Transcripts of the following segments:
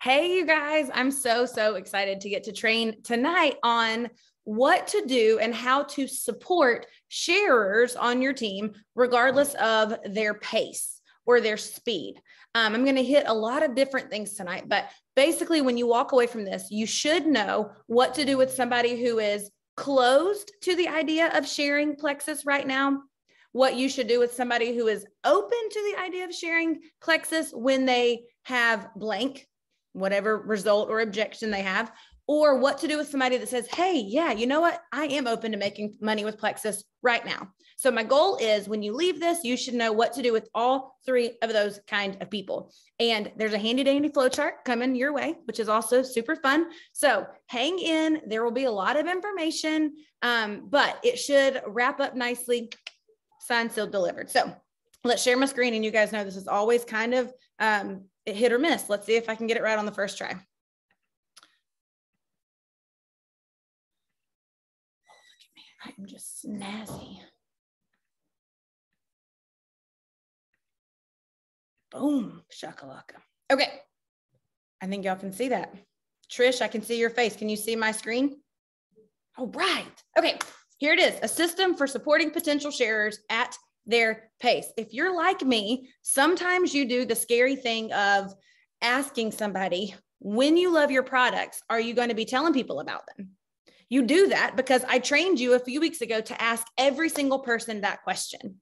Hey, you guys, I'm so, so excited to get to train tonight on what to do and how to support sharers on your team, regardless of their pace or their speed. Um, I'm going to hit a lot of different things tonight, but basically, when you walk away from this, you should know what to do with somebody who is closed to the idea of sharing Plexus right now. What you should do with somebody who is open to the idea of sharing Plexus when they have blank whatever result or objection they have, or what to do with somebody that says, Hey, yeah, you know what? I am open to making money with Plexus right now. So, my goal is when you leave this, you should know what to do with all three of those kind of people. And there's a handy dandy flow chart coming your way, which is also super fun. So, hang in. There will be a lot of information, um, but it should wrap up nicely, signed, sealed, delivered. So, let's share my screen. And you guys know this is always kind of um, hit or miss. Let's see if I can get it right on the first try. Look at me. I am just snazzy. Boom, shakalaka. Okay. I think y'all can see that. Trish, I can see your face. Can you see my screen? Oh, right. Okay. Here it is a system for supporting potential sharers at their pace. If you're like me, sometimes you do the scary thing of asking somebody, when you love your products, are you going to be telling people about them? You do that because I trained you a few weeks ago to ask every single person that question.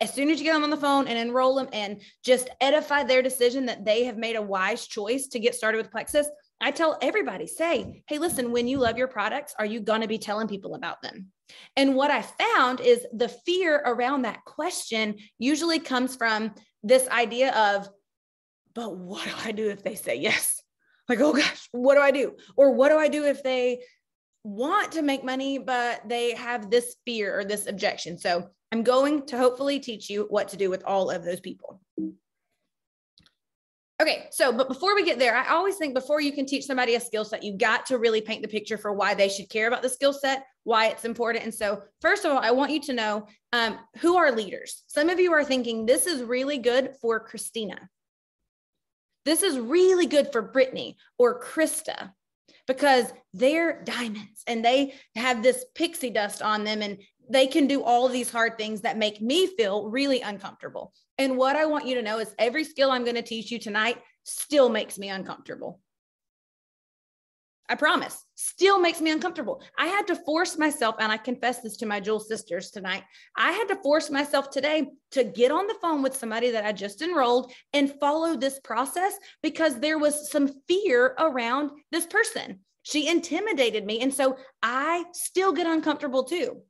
As soon as you get them on the phone and enroll them and just edify their decision that they have made a wise choice to get started with Plexus, I tell everybody, say, hey, listen, when you love your products, are you going to be telling people about them? And what I found is the fear around that question usually comes from this idea of, but what do I do if they say yes? Like, oh gosh, what do I do? Or what do I do if they want to make money, but they have this fear or this objection? So I'm going to hopefully teach you what to do with all of those people. Okay, so but before we get there, I always think before you can teach somebody a skill set, you've got to really paint the picture for why they should care about the skill set, why it's important. And so, first of all, I want you to know um, who are leaders. Some of you are thinking this is really good for Christina. This is really good for Brittany or Krista because they're diamonds and they have this pixie dust on them and they can do all these hard things that make me feel really uncomfortable. And what I want you to know is every skill I'm going to teach you tonight still makes me uncomfortable. I promise, still makes me uncomfortable. I had to force myself, and I confess this to my Jewel sisters tonight. I had to force myself today to get on the phone with somebody that I just enrolled and follow this process because there was some fear around this person. She intimidated me. And so I still get uncomfortable too.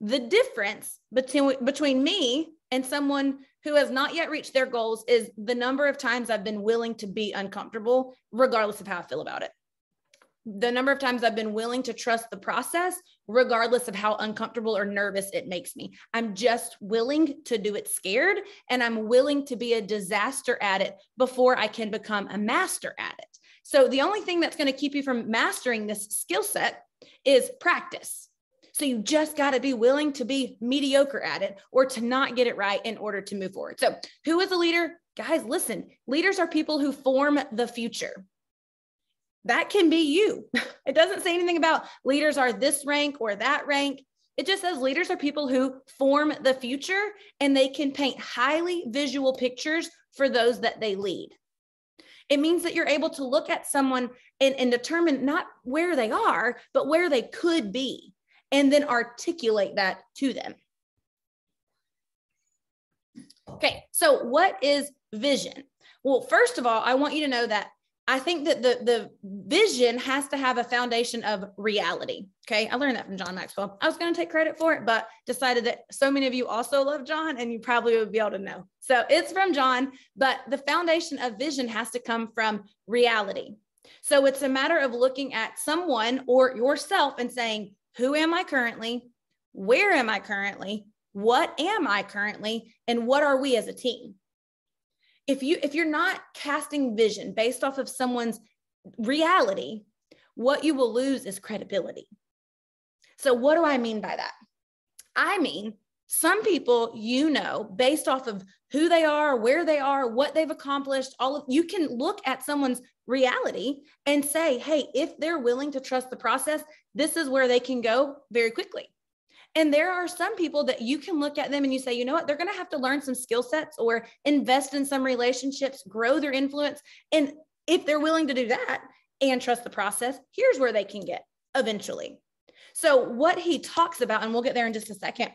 The difference between, between me and someone who has not yet reached their goals is the number of times I've been willing to be uncomfortable, regardless of how I feel about it. The number of times I've been willing to trust the process, regardless of how uncomfortable or nervous it makes me. I'm just willing to do it scared, and I'm willing to be a disaster at it before I can become a master at it. So, the only thing that's going to keep you from mastering this skill set is practice. So you just got to be willing to be mediocre at it or to not get it right in order to move forward. So, who is a leader? Guys, listen, leaders are people who form the future. That can be you. It doesn't say anything about leaders are this rank or that rank. It just says leaders are people who form the future and they can paint highly visual pictures for those that they lead. It means that you're able to look at someone and, and determine not where they are, but where they could be and then articulate that to them. Okay, so what is vision? Well, first of all, I want you to know that I think that the, the vision has to have a foundation of reality. Okay, I learned that from John Maxwell. I was going to take credit for it, but decided that so many of you also love John and you probably would be able to know. So it's from John, but the foundation of vision has to come from reality. So it's a matter of looking at someone or yourself and saying, who am I currently? Where am I currently? What am I currently? And what are we as a team? If you if you're not casting vision based off of someone's reality, what you will lose is credibility. So what do I mean by that? I mean, Some people, you know, based off of who they are, where they are, what they've accomplished, all of you can look at someone's reality and say, hey, if they're willing to trust the process, this is where they can go very quickly. And there are some people that you can look at them and you say, you know what, they're going to have to learn some skill sets or invest in some relationships, grow their influence. And if they're willing to do that and trust the process, here's where they can get eventually. So, what he talks about, and we'll get there in just a second,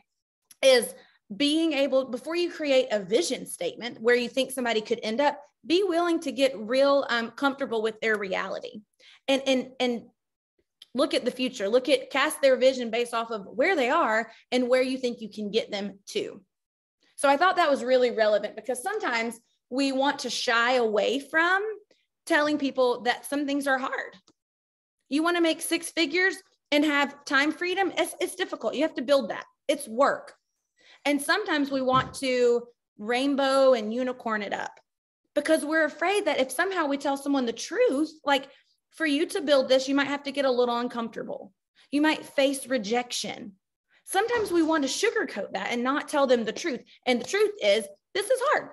is being able, before you create a vision statement where you think somebody could end up, be willing to get real um, comfortable with their reality and, and, and look at the future, look at cast their vision based off of where they are and where you think you can get them to. So I thought that was really relevant because sometimes we want to shy away from telling people that some things are hard. You want to make six figures and have time freedom, it's, it's difficult. You have to build that, it's work. And sometimes we want to rainbow and unicorn it up because we're afraid that if somehow we tell someone the truth, like for you to build this, you might have to get a little uncomfortable. You might face rejection. Sometimes we want to sugarcoat that and not tell them the truth. And the truth is, this is hard.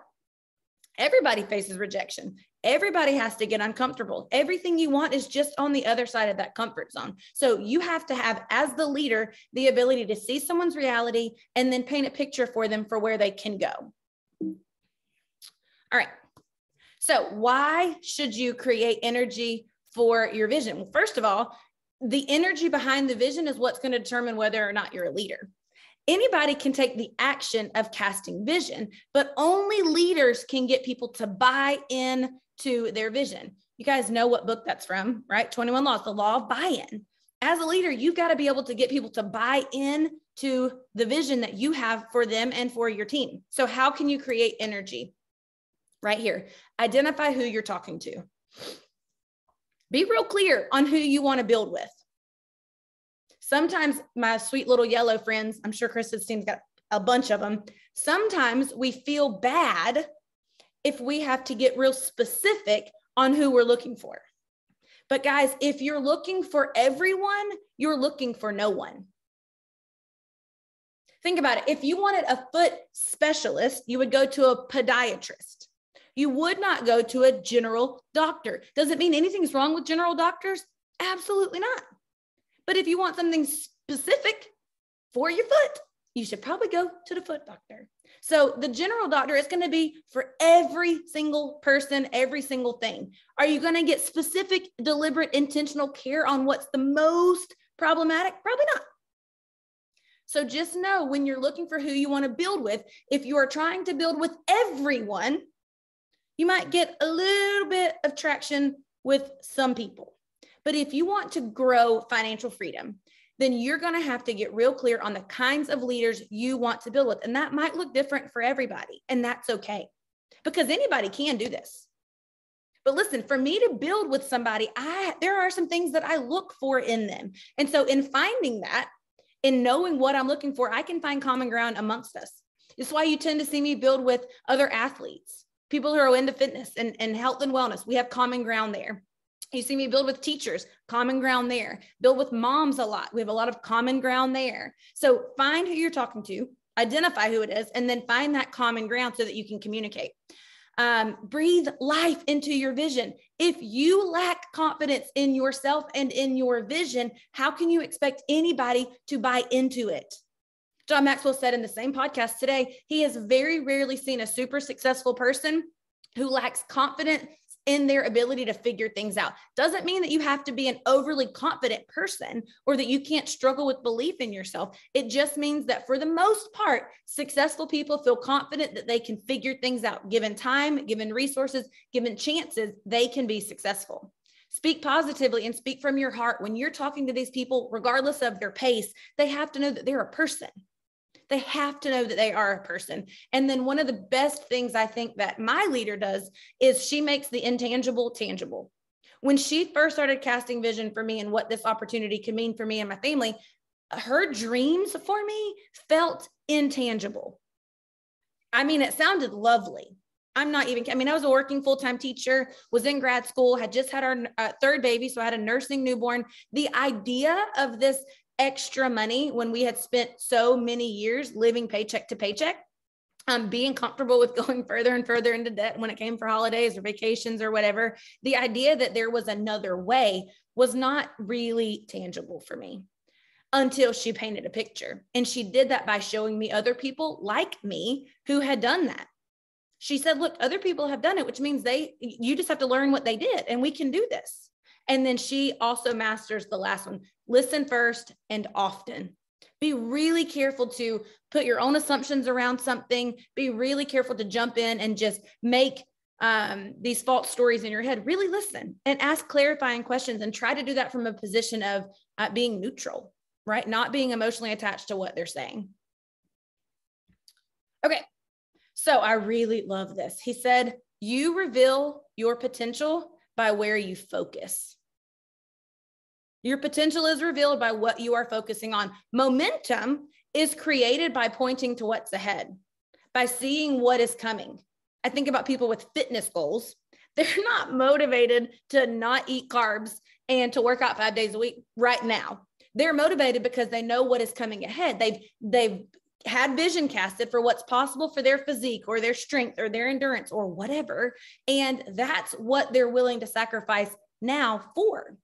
Everybody faces rejection. Everybody has to get uncomfortable. Everything you want is just on the other side of that comfort zone. So you have to have, as the leader, the ability to see someone's reality and then paint a picture for them for where they can go. All right. So, why should you create energy for your vision? Well, first of all, the energy behind the vision is what's going to determine whether or not you're a leader. Anybody can take the action of casting vision, but only leaders can get people to buy in to their vision. You guys know what book that's from, right? 21 Laws, the law of buy in. As a leader, you've got to be able to get people to buy in to the vision that you have for them and for your team. So, how can you create energy? Right here, identify who you're talking to. Be real clear on who you want to build with. Sometimes my sweet little yellow friends, I'm sure Kristen's team's got a bunch of them. Sometimes we feel bad if we have to get real specific on who we're looking for. But guys, if you're looking for everyone, you're looking for no one. Think about it. If you wanted a foot specialist, you would go to a podiatrist. You would not go to a general doctor. Does it mean anything's wrong with general doctors? Absolutely not. But if you want something specific for your foot, you should probably go to the foot doctor. So the general doctor is going to be for every single person, every single thing. Are you going to get specific, deliberate, intentional care on what's the most problematic? Probably not. So just know when you're looking for who you want to build with, if you are trying to build with everyone, you might get a little bit of traction with some people. But if you want to grow financial freedom, then you're going to have to get real clear on the kinds of leaders you want to build with. And that might look different for everybody. And that's okay because anybody can do this. But listen, for me to build with somebody, I there are some things that I look for in them. And so in finding that, in knowing what I'm looking for, I can find common ground amongst us. It's why you tend to see me build with other athletes, people who are into fitness and, and health and wellness. We have common ground there. You see me build with teachers, common ground there. Build with moms a lot. We have a lot of common ground there. So find who you're talking to, identify who it is, and then find that common ground so that you can communicate. Um, breathe life into your vision. If you lack confidence in yourself and in your vision, how can you expect anybody to buy into it? John Maxwell said in the same podcast today, he has very rarely seen a super successful person who lacks confidence in their ability to figure things out. Doesn't mean that you have to be an overly confident person or that you can't struggle with belief in yourself. It just means that for the most part, successful people feel confident that they can figure things out. Given time, given resources, given chances, they can be successful. Speak positively and speak from your heart. When you're talking to these people, regardless of their pace, they have to know that they're a person. They have to know that they are a person. And then one of the best things I think that my leader does is she makes the intangible tangible. When she first started casting vision for me and what this opportunity could mean for me and my family, her dreams for me felt intangible. I mean, it sounded lovely. I'm not even, I mean, I was a working full time teacher, was in grad school, had just had our uh, third baby. So I had a nursing newborn. The idea of this extra money when we had spent so many years living paycheck to paycheck um, being comfortable with going further and further into debt when it came for holidays or vacations or whatever, the idea that there was another way was not really tangible for me until she painted a picture. And she did that by showing me other people like me who had done that. She said, Look, other people have done it, which means they, you just have to learn what they did and we can do this. And then she also masters the last one listen first and often. Be really careful to put your own assumptions around something. Be really careful to jump in and just make um, these false stories in your head. Really listen and ask clarifying questions and try to do that from a position of uh, being neutral, right? Not being emotionally attached to what they're saying. Okay, so I really love this. He said, You reveal your potential by where you focus. Your potential is revealed by what you are focusing on. Momentum is created by pointing to what's ahead, by seeing what is coming. I think about people with fitness goals. They're not motivated to not eat carbs and to work out five days a week right now. They're motivated because they know what is coming ahead. They've they've had vision casted for what's possible for their physique or their strength or their endurance or whatever. And that's what they're willing to sacrifice now for.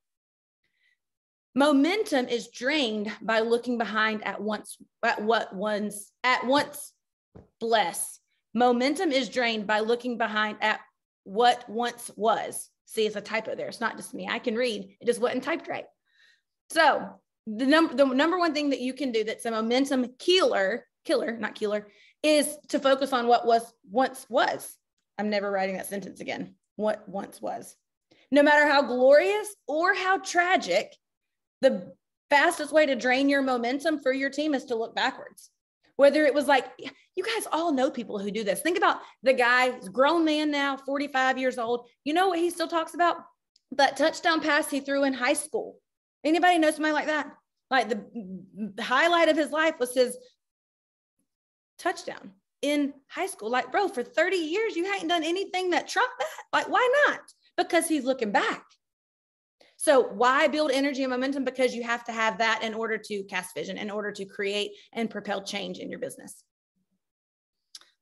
Momentum is drained by looking behind at once at what one's at once bless. Momentum is drained by looking behind at what once was. See, it's a typo there. It's not just me. I can read. It just wasn't typed right. So the number the number one thing that you can do that's a momentum killer, killer, not killer, is to focus on what was once was. I'm never writing that sentence again. What once was. No matter how glorious or how tragic, the fastest way to drain your momentum for your team is to look backwards. Whether it was like, you guys all know people who do this. Think about the guy, grown man now, 45 years old. You know what he still talks about? That touchdown pass he threw in high school. Anybody know somebody like that? Like the, the highlight of his life was his touchdown in high school. Like, bro, for 30 years, you hadn't done anything that trumped that. Like, why not? Because he's looking back. So why build energy and momentum? Because you have to have that in order to cast vision, in order to create and propel change in your business.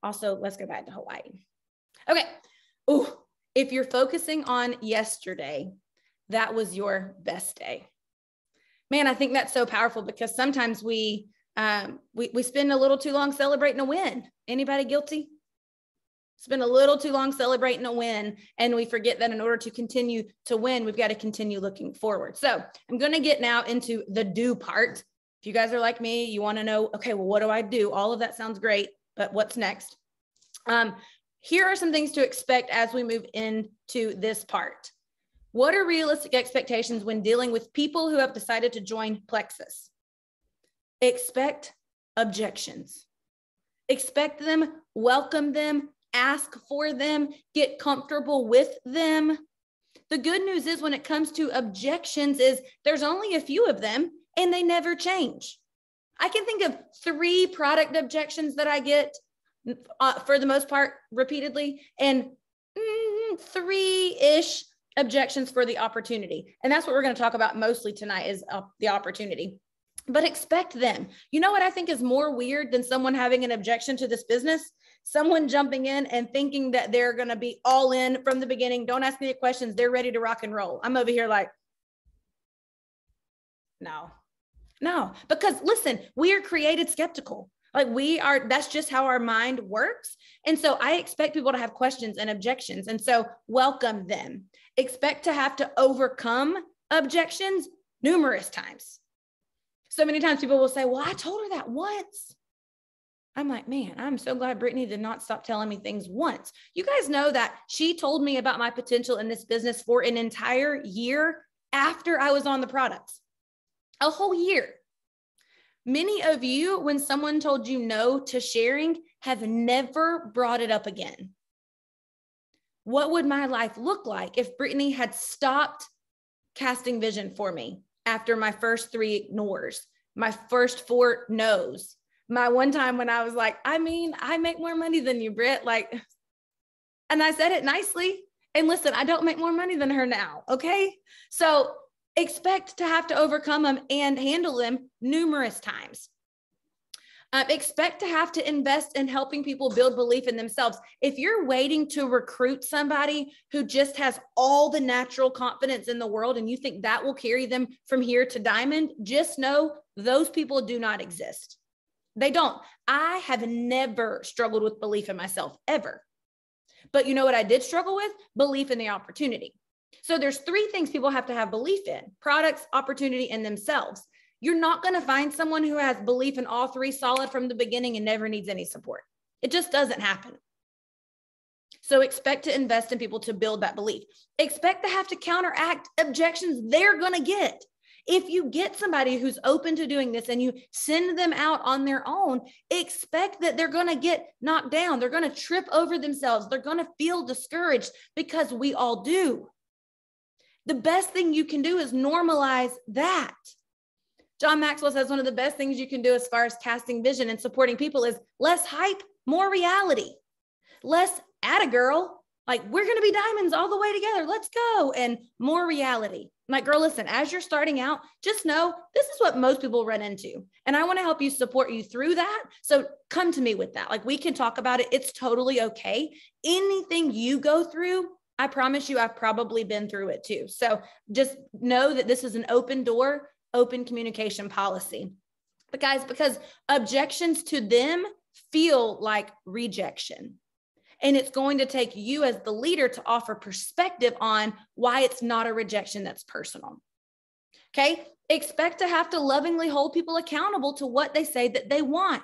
Also, let's go back to Hawaii. Okay. Oh, if you're focusing on yesterday, that was your best day. Man, I think that's so powerful because sometimes we um, we we spend a little too long celebrating a win. Anybody guilty? spend a little too long celebrating a win and we forget that in order to continue to win we've got to continue looking forward. So i'm going to get now into the do part. If you guys are like me you want to know okay well what do i do? All of that sounds great but what's next? Um, here are some things to expect as we move into this part. What are realistic expectations when dealing with people who have decided to join plexus expect objections expect them welcome them ask for them, get comfortable with them. The good news is when it comes to objections is there's only a few of them and they never change. I can think of three product objections that I get uh, for the most part repeatedly and mm, three-ish objections for the opportunity. And that's what we're going to talk about mostly tonight is uh, the opportunity. But expect them. You know what I think is more weird than someone having an objection to this business someone jumping in and thinking that they're going to be all in from the beginning. Don't ask me the questions. They're ready to rock and roll. I'm over here like, no, no, because listen, we are created skeptical. Like we are, that's just how our mind works. And so I expect people to have questions and objections. And so welcome them. Expect to have to overcome objections numerous times. So many times people will say, Well, I told her that once. I'm like, man, I'm so glad Brittany did not stop telling me things once. You guys know that she told me about my potential in this business for an entire year after I was on the products, a whole year. Many of you, when someone told you no to sharing, have never brought it up again. What would my life look like if Brittany had stopped casting vision for me after my first three ignores, my first four no's, my one time when I was like, I mean, I make more money than you, Britt. Like, and I said it nicely. And listen, I don't make more money than her now. Okay. So expect to have to overcome them and handle them numerous times. Uh, expect to have to invest in helping people build belief in themselves. If you're waiting to recruit somebody who just has all the natural confidence in the world and you think that will carry them from here to diamond, just know those people do not exist. They don't. I have never struggled with belief in myself ever. But you know what I did struggle with? Belief in the opportunity. So there's three things people have to have belief in products, opportunity, and themselves. You're not going to find someone who has belief in all three solid from the beginning and never needs any support. It just doesn't happen. So expect to invest in people to build that belief. Expect to have to counteract objections they're going to get. If you get somebody who's open to doing this and you send them out on their own, expect that they're going to get knocked down. They're going to trip over themselves. They're going to feel discouraged because we all do. The best thing you can do is normalize that. John Maxwell says one of the best things you can do as far as casting vision and supporting people is less hype, more reality, less at a girl. Like we're going to be diamonds all the way together. Let's go. And more reality. I'm like, girl, listen, as you're starting out, just know this is what most people run into. And I want to help you support you through that. So come to me with that. Like we can talk about it. It's totally okay. Anything you go through, I promise you, I've probably been through it too. So just know that this is an open door open communication policy. But guys, because objections to them feel like rejection. And it's going to take you as the leader to offer perspective on why it's not a rejection that's personal. Okay. Expect to have to lovingly hold people accountable to what they say that they want.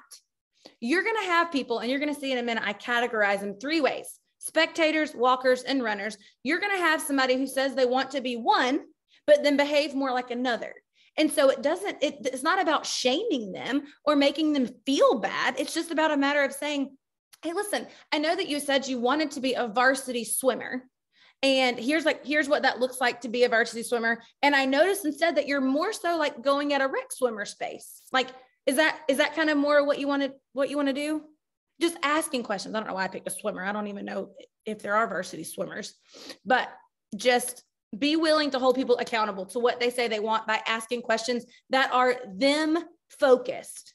You're going to have people, and you're going to see in a minute, I categorize them three ways spectators, walkers, and runners. You're going to have somebody who says they want to be one, but then behave more like another. And so it doesn't, it, it's not about shaming them or making them feel bad. It's just about a matter of saying, hey, listen, I know that you said you wanted to be a varsity swimmer. And here's like, here's what that looks like to be a varsity swimmer. And I noticed instead that you're more so like going at a rec swimmer space. Like, is that, is that kind of more what you want to, what you want to do? Just asking questions. I don't know why I picked a swimmer. I don't even know if there are varsity swimmers, but just be willing to hold people accountable to what they say they want by asking questions that are them focused.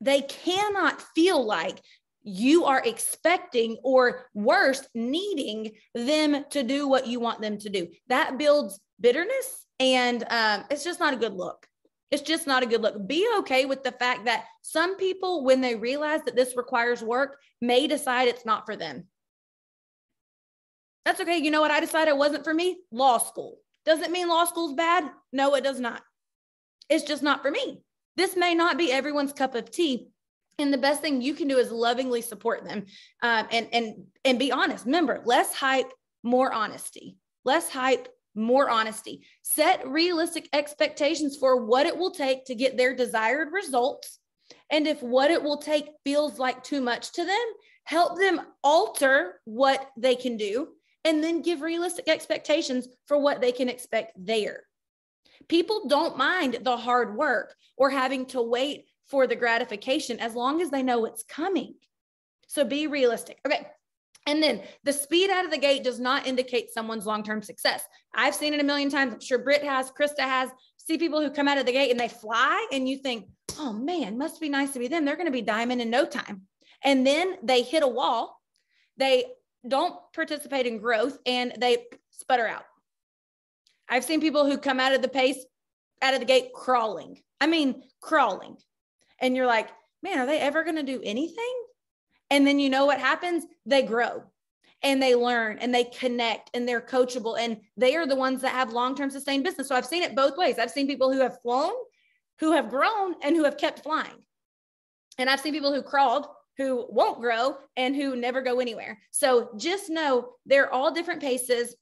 They cannot feel like you are expecting or worse, needing them to do what you want them to do. That builds bitterness and um, it's just not a good look. It's just not a good look. Be okay with the fact that some people, when they realize that this requires work, may decide it's not for them. That's okay. You know what? I decided it wasn't for me. Law school. Does it mean law school's bad? No, it does not. It's just not for me. This may not be everyone's cup of tea. And the best thing you can do is lovingly support them um, and, and, and be honest. Remember, less hype, more honesty. Less hype, more honesty. Set realistic expectations for what it will take to get their desired results. And if what it will take feels like too much to them, help them alter what they can do and then give realistic expectations for what they can expect there. People don't mind the hard work or having to wait for the gratification as long as they know it's coming. So be realistic. Okay. And then the speed out of the gate does not indicate someone's long term success. I've seen it a million times. I'm sure Britt has, Krista has. See people who come out of the gate and they fly, and you think, oh man, must be nice to be them. They're going to be diamond in no time. And then they hit a wall. They don't participate in growth and they sputter out. I've seen people who come out of the pace, out of the gate crawling. I mean, crawling. And you're like, man, are they ever going to do anything? And then you know what happens? They grow and they learn and they connect and they're coachable and they are the ones that have long-term sustained business. So I've seen it both ways. I've seen people who have flown, who have grown and who have kept flying. And I've seen people who crawled who won't grow and who never go anywhere. So just know they're all different paces.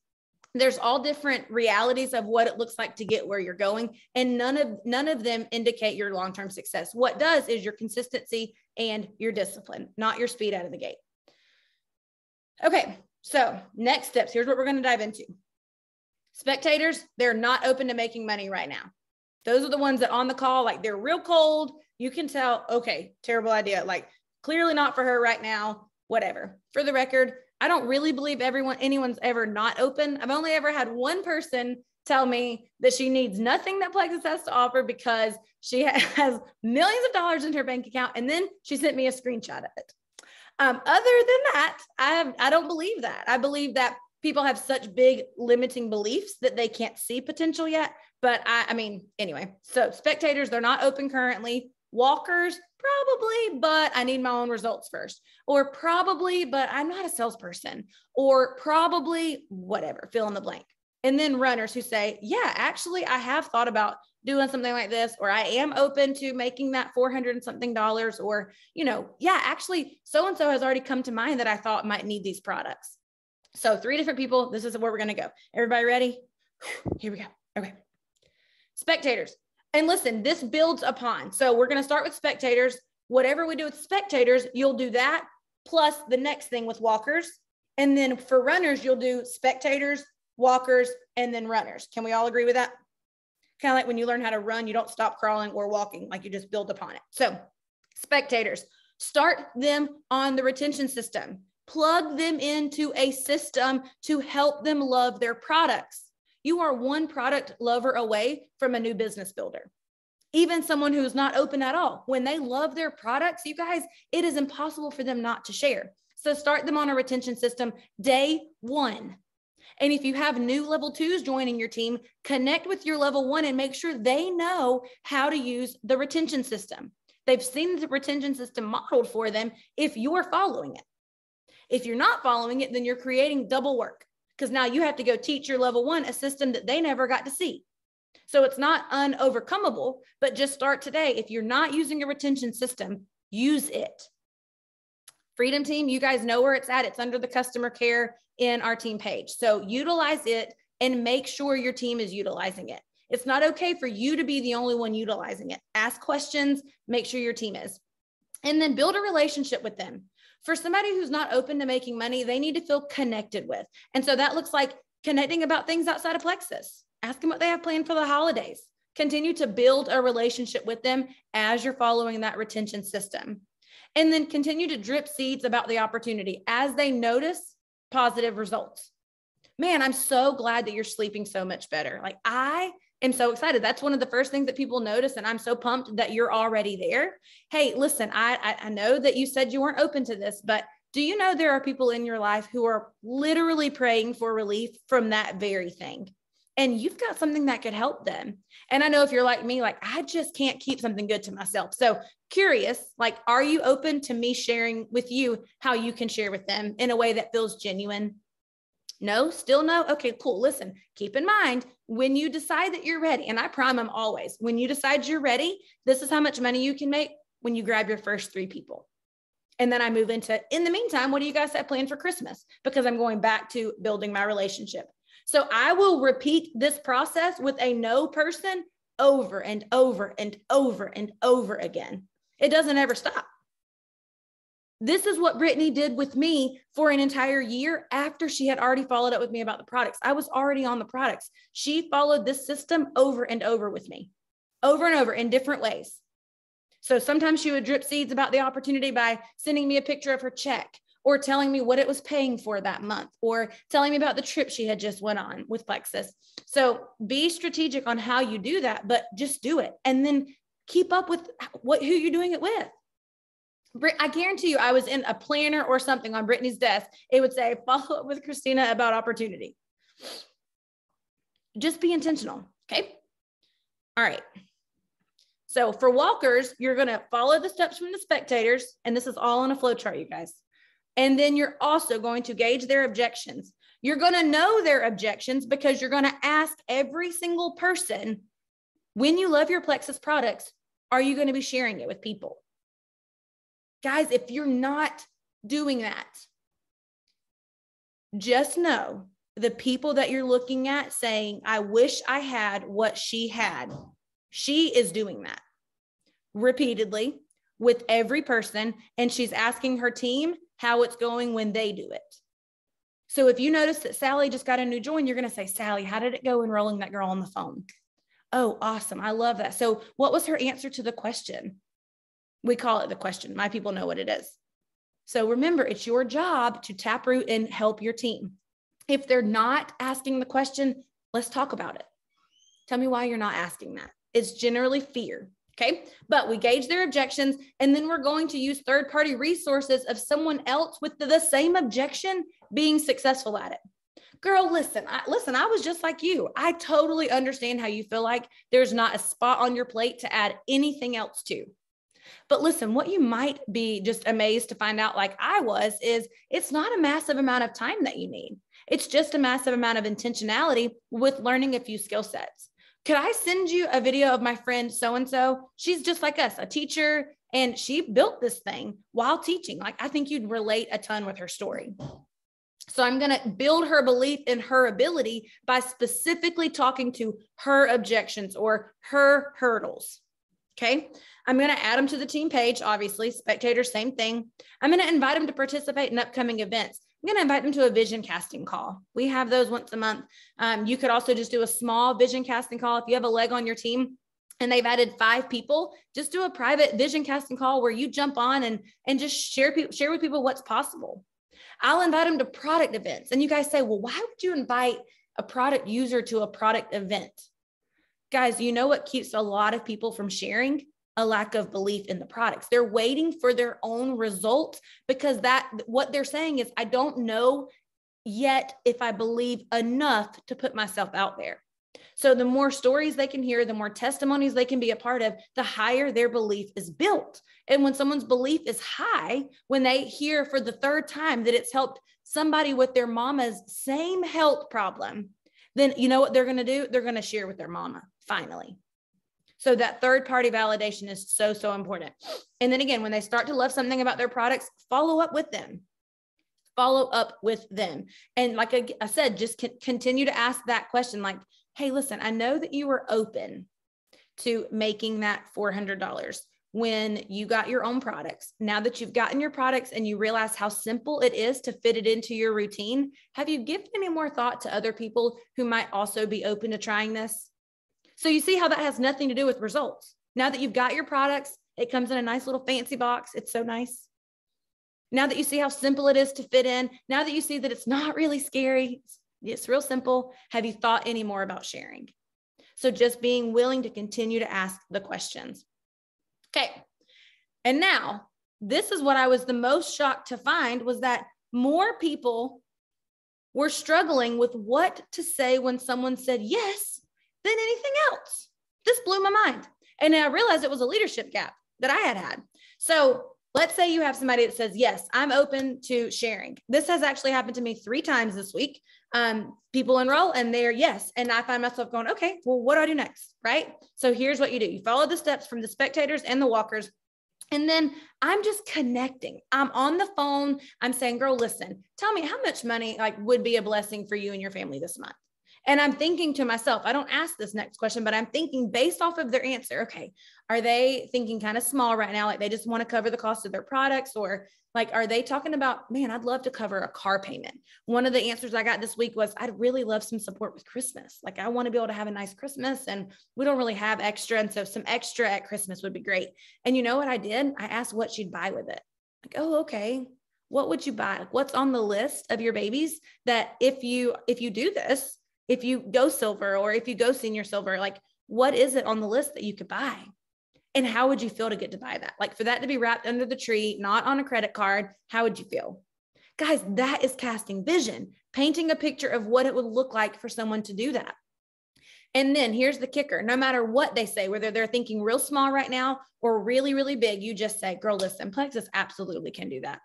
There's all different realities of what it looks like to get where you're going and none of none of them indicate your long-term success. What does is your consistency and your discipline, not your speed out of the gate. Okay, so next steps. Here's what we're going to dive into. Spectators, they're not open to making money right now. Those are the ones that on the call, like they're real cold. You can tell, okay, terrible idea. Like clearly not for her right now, whatever. For the record, I don't really believe everyone anyone's ever not open. I've only ever had one person tell me that she needs nothing that Plexus has to offer because she has millions of dollars in her bank account. And then she sent me a screenshot of it. Um, other than that, I have, I don't believe that. I believe that people have such big limiting beliefs that they can't see potential yet. But I, I mean, anyway, so spectators, they're not open currently. Walkers, probably, but I need my own results first. Or probably, but I'm not a salesperson. Or probably, whatever, fill in the blank. And then runners who say, yeah, actually, I have thought about doing something like this, or I am open to making that 400 and something dollars, or, you know, yeah, actually, so and so has already come to mind that I thought might need these products. So, three different people. This is where we're going to go. Everybody ready? Here we go. Okay. Spectators. And listen, this builds upon. So, we're going to start with spectators. Whatever we do with spectators, you'll do that plus the next thing with walkers. And then for runners, you'll do spectators, walkers, and then runners. Can we all agree with that? Kind of like when you learn how to run, you don't stop crawling or walking, like you just build upon it. So, spectators, start them on the retention system, plug them into a system to help them love their products. You are one product lover away from a new business builder. Even someone who's not open at all, when they love their products, you guys, it is impossible for them not to share. So start them on a retention system day one. And if you have new level twos joining your team, connect with your level one and make sure they know how to use the retention system. They've seen the retention system modeled for them if you're following it. If you're not following it, then you're creating double work because now you have to go teach your level one a system that they never got to see. So it's not unovercomable, but just start today. If you're not using a retention system, use it. Freedom Team, you guys know where it's at. It's under the customer care in our team page. So utilize it and make sure your team is utilizing it. It's not okay for you to be the only one utilizing it. Ask questions, make sure your team is. And then build a relationship with them. For somebody who's not open to making money, they need to feel connected with. And so that looks like connecting about things outside of Plexus. Ask them what they have planned for the holidays. Continue to build a relationship with them as you're following that retention system. And then continue to drip seeds about the opportunity as they notice positive results. Man, I'm so glad that you're sleeping so much better. Like I am so excited. That's one of the first things that people notice. And I'm so pumped that you're already there. Hey, listen, I, I, I know that you said you weren't open to this, but do you know there are people in your life who are literally praying for relief from that very thing? and you've got something that could help them. And I know if you're like me, like I just can't keep something good to myself. So curious, like, are you open to me sharing with you how you can share with them in a way that feels genuine? No, still no. Okay, cool. Listen, keep in mind when you decide that you're ready, and I prime them always, when you decide you're ready, this is how much money you can make when you grab your first three people. And then I move into, in the meantime, what do you guys have planned for Christmas? Because I'm going back to building my relationship. So I will repeat this process with a no person over and over and over and over again. It doesn't ever stop. This is what Brittany did with me for an entire year after she had already followed up with me about the products. I was already on the products. She followed this system over and over with me, over and over in different ways. So sometimes she would drip seeds about the opportunity by sending me a picture of her check or telling me what it was paying for that month or telling me about the trip she had just went on with Plexus. So be strategic on how you do that, but just do it. And then keep up with what who you're doing it with. I guarantee you, I was in a planner or something on Brittany's desk. It would say, follow up with Christina about opportunity. Just be intentional. Okay. All right. So for walkers, you're going to follow the steps from the spectators. And this is all on a flow chart, you guys. And then you're also going to gauge their objections. You're going to know their objections because you're going to ask every single person when you love your Plexus products, are you going to be sharing it with people? Guys, if you're not doing that, just know the people that you're looking at saying, I wish I had what she had. She is doing that repeatedly with every person, and she's asking her team how it's going when they do it. So if you notice that Sally just got a new join, you're going to say, Sally, how did it go enrolling that girl on the phone? Oh, awesome. I love that. So what was her answer to the question? We call it the question. My people know what it is. So remember, it's your job to taproot and help your team. If they're not asking the question, let's talk about it. Tell me why you're not asking that. It's generally fear. Okay. But we gauge their objections, and then we're going to use third party resources of someone else with the, the same objection being successful at it. Girl, listen, I, listen, I was just like you. I totally understand how you feel like there's not a spot on your plate to add anything else to. But listen, what you might be just amazed to find out, like I was, is it's not a massive amount of time that you need. It's just a massive amount of intentionality with learning a few skill sets. Could I send you a video of my friend so and so? She's just like us, a teacher, and she built this thing while teaching. Like, I think you'd relate a ton with her story. So I'm going to build her belief in her ability by specifically talking to her objections or her hurdles. Okay. I'm going to add them to the team page, obviously. Spectators, same thing. I'm going to invite them to participate in upcoming events. I'm going to invite them to a vision casting call. We have those once a month. Um, you could also just do a small vision casting call. If you have a leg on your team, and they've added five people just do a private vision casting call where you jump on and and just share share with people what's possible i'll invite them to product events and you guys say well why would you invite a product user to a product event guys you know what keeps a lot of people from sharing a lack of belief in the products. They're waiting for their own results because that what they're saying is I don't know yet if I believe enough to put myself out there. So the more stories they can hear, the more testimonies they can be a part of, the higher their belief is built. And when someone's belief is high, when they hear for the third time that it's helped somebody with their mama's same health problem, then you know what they're going to do? They're going to share with their mama finally. So that third party validation is so, so important. And then again, when they start to love something about their products, follow up with them. Follow up with them. And like I, said, just continue to ask that question like, hey, listen, I know that you were open to making that $400 when you got your own products. Now that you've gotten your products and you realize how simple it is to fit it into your routine, have you given any more thought to other people who might also be open to trying this? So you see how that has nothing to do with results. Now that you've got your products, it comes in a nice little fancy box. It's so nice. Now that you see how simple it is to fit in, now that you see that it's not really scary, it's, real simple. Have you thought any more about sharing? So just being willing to continue to ask the questions. Okay. And now, this is what I was the most shocked to find was that more people were struggling with what to say when someone said yes than anything else. This blew my mind. And I realized it was a leadership gap that I had had. So let's say you have somebody that says, Yes, I'm open to sharing. This has actually happened to me three times this week. Um, people enroll and they're yes. And I find myself going, Okay, well, what do I do next? Right. So here's what you do you follow the steps from the spectators and the walkers. And then I'm just connecting. I'm on the phone. I'm saying, girl, listen, tell me how much money like would be a blessing for you and your family this month. And I'm thinking to myself, I don't ask this next question, but I'm thinking based off of their answer, okay, are they thinking kind of small right now? Like they just want to cover the cost of their products or like, are they talking about, man, I'd love to cover a car payment? One of the answers I got this week was, I'd really love some support with Christmas. Like, I want to be able to have a nice Christmas and we don't really have extra. And so some extra at Christmas would be great. And you know what I did? I asked what she'd buy with it. Like, oh, okay. What would you buy? what's on the list of your babies that if you if you do this, if you go silver or if you go senior silver, like what is it on the list that you could buy? And how would you feel to get to buy that? Like for that to be wrapped under the tree, not on a credit card, how would you feel? Guys, that is casting vision, painting a picture of what it would look like for someone to do that. And then here's the kicker no matter what they say, whether they're thinking real small right now or really, really big, you just say, girl, listen, Plexus absolutely can do that.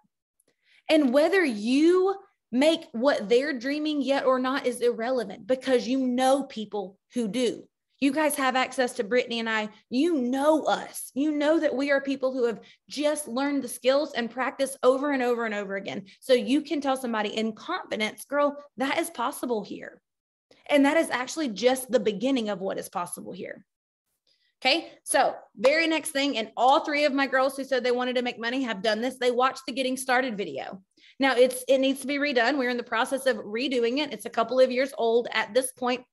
And whether you make what they're dreaming yet or not is irrelevant because you know people who do. You guys have access to Brittany and I. You know us. You know that we are people who have just learned the skills and practice over and over and over again. So you can tell somebody in confidence, girl, that is possible here. And that is actually just the beginning of what is possible here. Okay. So, very next thing, and all three of my girls who said they wanted to make money have done this. They watched the getting started video. Now it's it needs to be redone. We're in the process of redoing it. It's a couple of years old at this point,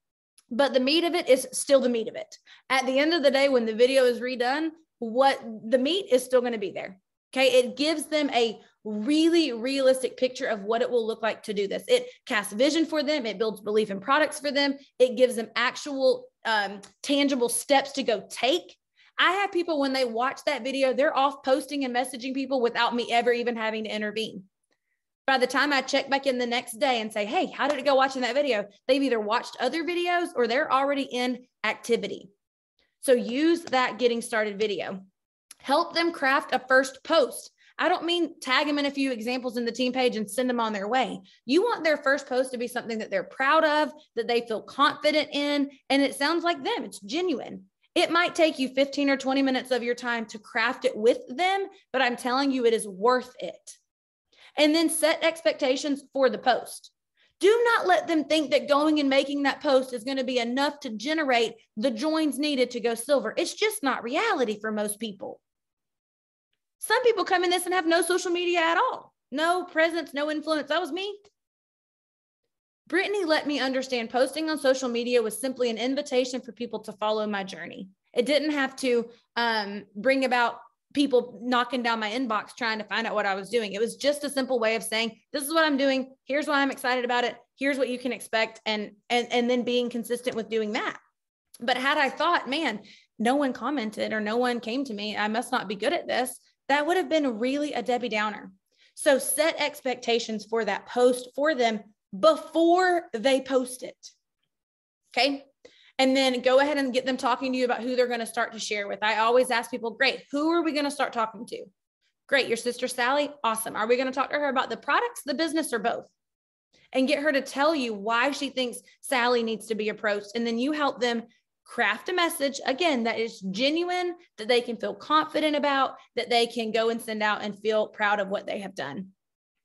but the meat of it is still the meat of it. At the end of the day, when the video is redone, what the meat is still going to be there. Okay. It gives them a really realistic picture of what it will look like to do this. It casts vision for them, it builds belief in products for them, it gives them actual um, tangible steps to go take. I have people when they watch that video, they're off posting and messaging people without me ever even having to intervene. By the time I check back in the next day and say, Hey, how did it go watching that video? They've either watched other videos or they're already in activity. So use that getting started video. Help them craft a first post. I don't mean tag them in a few examples in the team page and send them on their way. You want their first post to be something that they're proud of, that they feel confident in, and it sounds like them. It's genuine. It might take you 15 or 20 minutes of your time to craft it with them, but I'm telling you, it is worth it. And then set expectations for the post. Do not let them think that going and making that post is going to be enough to generate the joins needed to go silver. It's just not reality for most people. Some people come in this and have no social media at all, no presence, no influence. That was me. Brittany let me understand posting on social media was simply an invitation for people to follow my journey. It didn't have to um, bring about people knocking down my inbox trying to find out what I was doing. It was just a simple way of saying, this is what I'm doing. Here's why I'm excited about it. Here's what you can expect. And, and, and then being consistent with doing that. But had I thought, man, no one commented or no one came to me, I must not be good at this that would have been really a Debbie Downer. So set expectations for that post for them before they post it. Okay. And then go ahead and get them talking to you about who they're going to start to share with. I always ask people, great, who are we going to start talking to? Great, your sister Sally? Awesome. Are we going to talk to her about the products, the business, or both? And get her to tell you why she thinks Sally needs to be approached. And then you help them craft a message again that is genuine, that they can feel confident about, that they can go and send out and feel proud of what they have done.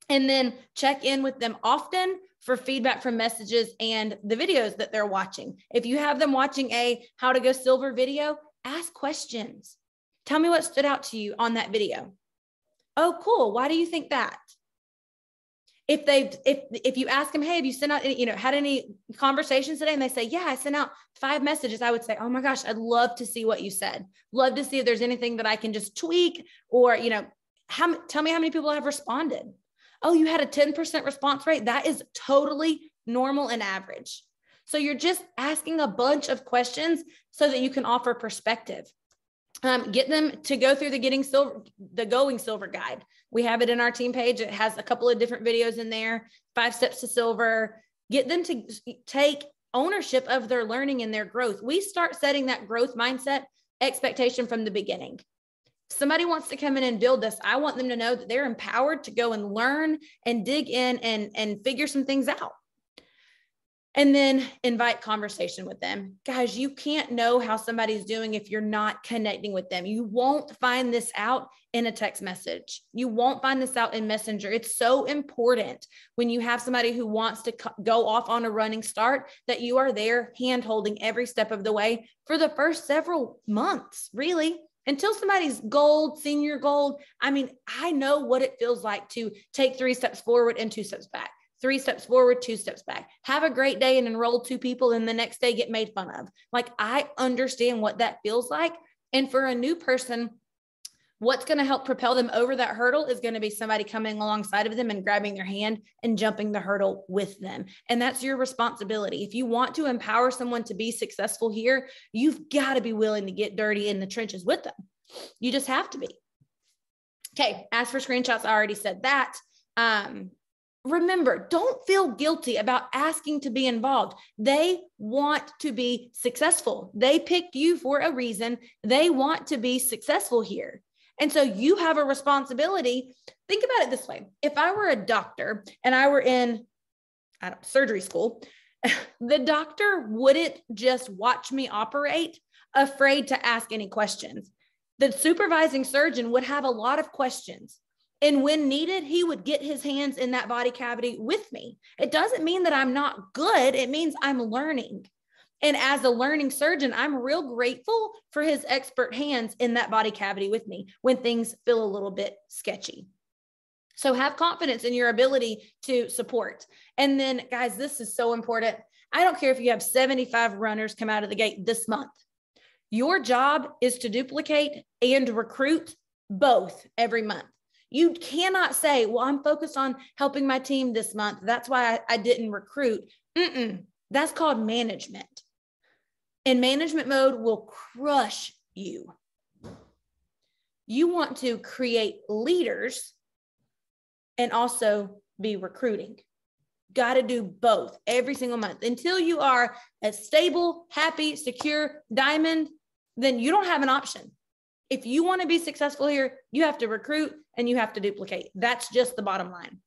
And then check in with them often for feedback from messages and the videos that they're watching. If you have them watching a how to go silver video, ask questions. Tell me what stood out to you on that video. Oh, cool. Why do you think that? if they if if you ask them hey have you sent out any, you know had any conversations today and they say yeah i sent out five messages i would say oh my gosh i'd love to see what you said love to see if there's anything that i can just tweak or you know how tell me how many people have responded oh you had a 10% response rate? That is totally normal and average. So you're just asking a bunch of questions so that you can offer perspective. Um, get them to go through the getting silver the going silver guide. We have it in our team page. It has a couple of different videos in there five steps to silver. Get them to take ownership of their learning and their growth. We start setting that growth mindset expectation from the beginning somebody wants to come in and build this i want them to know that they're empowered to go and learn and dig in and and figure some things out and then invite conversation with them. Guys, you can't know how somebody's doing if you're not connecting with them. You won't find this out in a text message. You won't find this out in Messenger. It's so important when you have somebody who wants to go off on a running start that you are there hand holding every step of the way for the first several months, really. Until somebody's gold, senior gold. I mean, I know what it feels like to take three steps forward and two steps back three steps forward, two steps back. Have a great day and enroll two people, and the next day get made fun of. Like, I understand what that feels like. And for a new person, what's going to help propel them over that hurdle is going to be somebody coming alongside of them and grabbing their hand and jumping the hurdle with them. And that's your responsibility. If you want to empower someone to be successful here, you've got to be willing to get dirty in the trenches with them. You just have to be. Okay, as for screenshots, I already said that. Um, remember, don't feel guilty about asking to be involved. They want to be successful. They picked you for a reason. They want to be successful here. And so you have a responsibility. Think about it this way if I were a doctor and I were in know, surgery school, the doctor wouldn't just watch me operate afraid to ask any questions. The supervising surgeon would have a lot of questions. And when needed, he would get his hands in that body cavity with me. It doesn't mean that I'm not good, it means I'm learning. And as a learning surgeon, I'm real grateful for his expert hands in that body cavity with me when things feel a little bit sketchy. So have confidence in your ability to support. And then, guys, this is so important. I don't care if you have 75 runners come out of the gate this month. Your job is to duplicate and recruit both every month. You cannot say, well, I'm focused on helping my team this month. That's why I, I didn't recruit. Mm-mm. That's called management. In management mode will crush you. You want to create leaders and also be recruiting. Got to do both every single month until you are a stable, happy, secure diamond. Then you don't have an option. If you want to be successful here, you have to recruit and you have to duplicate. That's just the bottom line.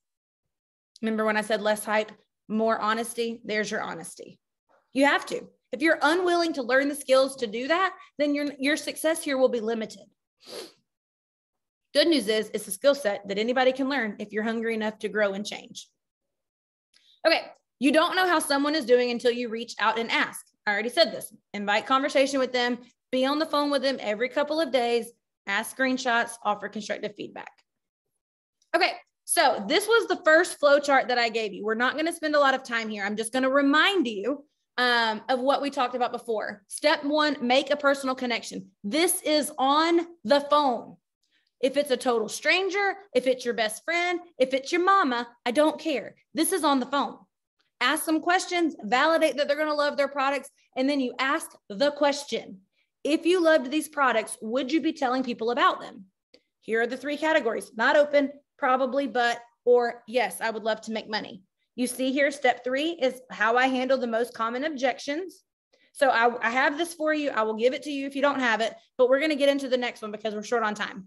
Remember when I said less hype, more honesty? There's your honesty. You have to. If you're unwilling to learn the skills to do that, then your, your success here will be limited. Good news is it's a skill set that anybody can learn if you're hungry enough to grow and change. Okay, you don't know how someone is doing until you reach out and ask. I already said this. Invite conversation with them, be on the phone with them every couple of days, ask screenshots, offer constructive feedback. Okay, so this was the first flow chart that I gave you. We're not going to spend a lot of time here. I'm just going to remind you um, of what we talked about before. Step one, make a personal connection. This is on the phone. If it's a total stranger, if it's your best friend, if it's your mama, I don't care. This is on the phone. Ask some questions, validate that they're going to love their products, and then you ask the question If you loved these products, would you be telling people about them? Here are the three categories not open, probably, but, or yes, I would love to make money. You see here, step three is how I handle the most common objections. So I, I have this for you. I will give it to you if you don't have it, but we're going to get into the next one because we're short on time.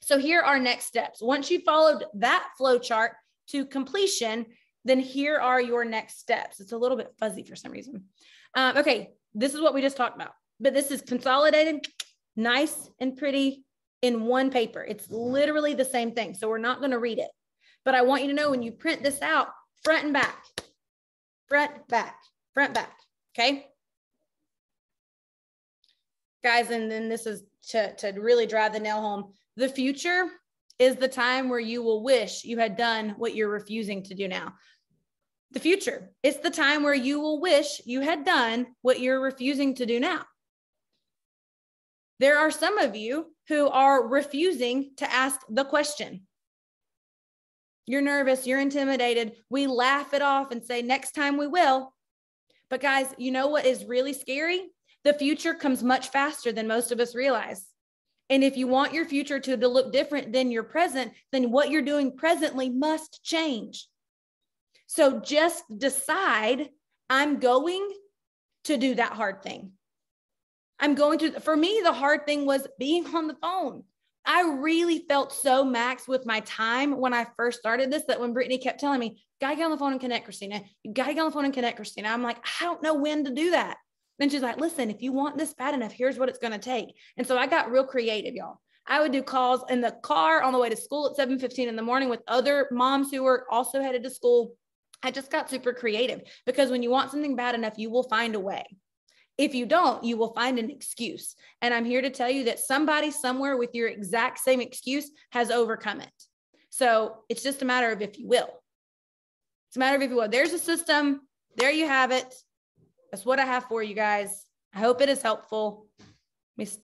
So here are next steps. Once you followed that flow chart to completion, then here are your next steps. It's a little bit fuzzy for some reason. Um, okay, this is what we just talked about, but this is consolidated, nice and pretty in one paper. It's literally the same thing. So we're not going to read it, but I want you to know when you print this out, front and back, front, back, front, back. Okay. Guys, and then this is to, to really drive the nail home. The future is the time where you will wish you had done what you're refusing to do now. The future, it's the time where you will wish you had done what you're refusing to do now. There are some of you who are refusing to ask the question. You're nervous, you're intimidated. We laugh it off and say, next time we will. But guys, you know what is really scary? The future comes much faster than most of us realize. And if you want your future to, to look different than your present, then what you're doing presently must change. So just decide I'm going to do that hard thing. I'm going to, for me, the hard thing was being on the phone. I really felt so maxed with my time when I first started this that when Brittany kept telling me, gotta get on the phone and connect, Christina, you gotta get on the phone and connect, Christina. I'm like, I don't know when to do that. And she's like, listen, if you want this bad enough, here's what it's to take. And so I got real creative, y'all. I would do calls in the car on the way to school at 7:15 in the morning with other moms who were also headed to school. I just got super creative because when you want something bad enough, you will find a way. If you don't, you will find an excuse. And I'm here to tell you that somebody somewhere with your exact same excuse has overcome it. So it's just a matter of if you will. It's a matter of if you will. There's a system. There you have it. That's what I have for you guys. I hope it is helpful. Let me